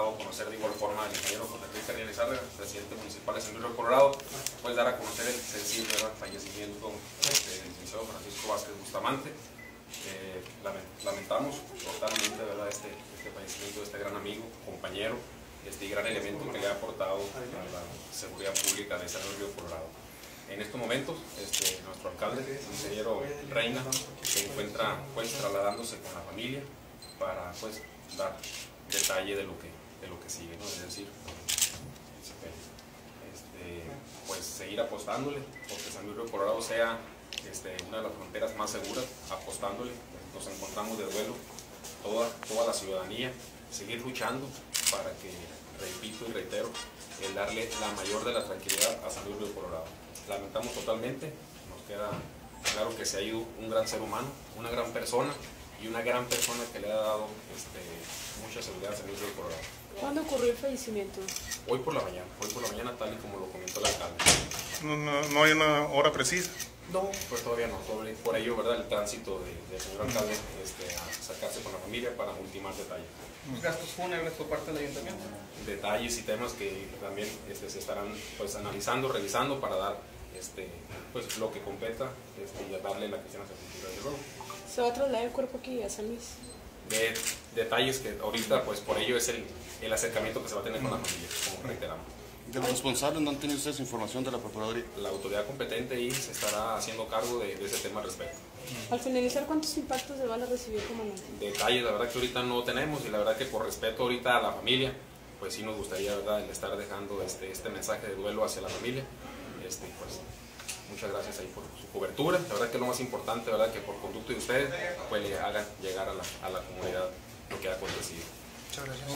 a conocer de igual forma al ingeniero José Luis Lizárraga, presidente municipal de San Luis Río Colorado, pues dar a conocer el ¿verdad? fallecimiento del licenciado Francisco Vázquez Bustamante. Eh, lamentamos totalmente. Este, este fallecimiento de este gran amigo, compañero, este gran elemento que le ha aportado a la seguridad pública de San Luis Río Colorado. En estos momentos, este, nuestro alcalde, el ingeniero Reina, se encuentra pues trasladándose con la familia para pues dar detalle de lo que, de lo que sigue, ¿no? es decir, este, pues seguir apostándole, porque San Luis Río Colorado sea este, una de las fronteras más seguras, apostándole, nos encontramos de duelo toda, toda la ciudadanía, seguir luchando para que, repito y reitero, el darle la mayor de la tranquilidad a San Luis Río Colorado. Lamentamos totalmente, nos queda claro que se ha ido un gran ser humano, una gran persona y una gran persona que le ha dado este, mucha seguridad a San Luis Río Colorado. ¿Cuándo ocurrió el fallecimiento? Hoy por la mañana, hoy por la mañana tal y como lo comentó el alcalde. No, no, no hay una hora precisa. No, pues todavía no. Por ello, ¿verdad? El tránsito del señor alcalde este, a sacarse con la familia para ultimar detalles. ¿Gastos fúnebres por parte del ayuntamiento? Detalles y temas que también este, se estarán pues, analizando, revisando para dar este, pues, lo que competa este, y darle la cristiana sepultura de luego. ¿Se va a trasladar el cuerpo aquí a San Luis? De detalles que ahorita, pues por ello es el, el acercamiento que se va a tener con la familia, como reiteramos. ¿De los responsables no han tenido ustedes información de la Procuraduría? La autoridad competente y se estará haciendo cargo de, de ese tema al respecto. Al finalizar, ¿cuántos impactos de bala recibió comandante? Detalles, la verdad que ahorita no tenemos y la verdad que por respeto ahorita a la familia, pues sí nos gustaría, ¿verdad?, el estar dejando este, este mensaje de duelo hacia la familia. Este, pues, muchas gracias ahí por su cobertura. La verdad que lo más importante, ¿verdad?, que por conducto de ustedes, pues hagan llegar a la, a la comunidad lo que ha acontecido. Muchas gracias.